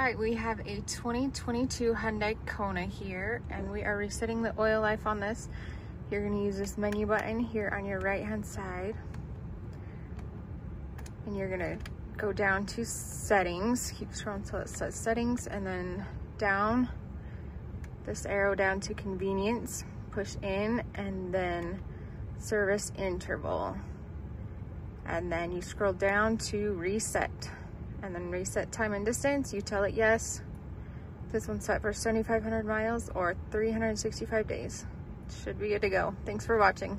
Hi, we have a 2022 Hyundai Kona here and we are resetting the oil life on this. You're gonna use this menu button here on your right hand side and you're gonna go down to settings, keep scrolling until it says settings and then down, this arrow down to convenience, push in and then service interval. And then you scroll down to reset and then reset time and distance. You tell it yes. This one's set for 7,500 miles or 365 days. Should be good to go. Thanks for watching.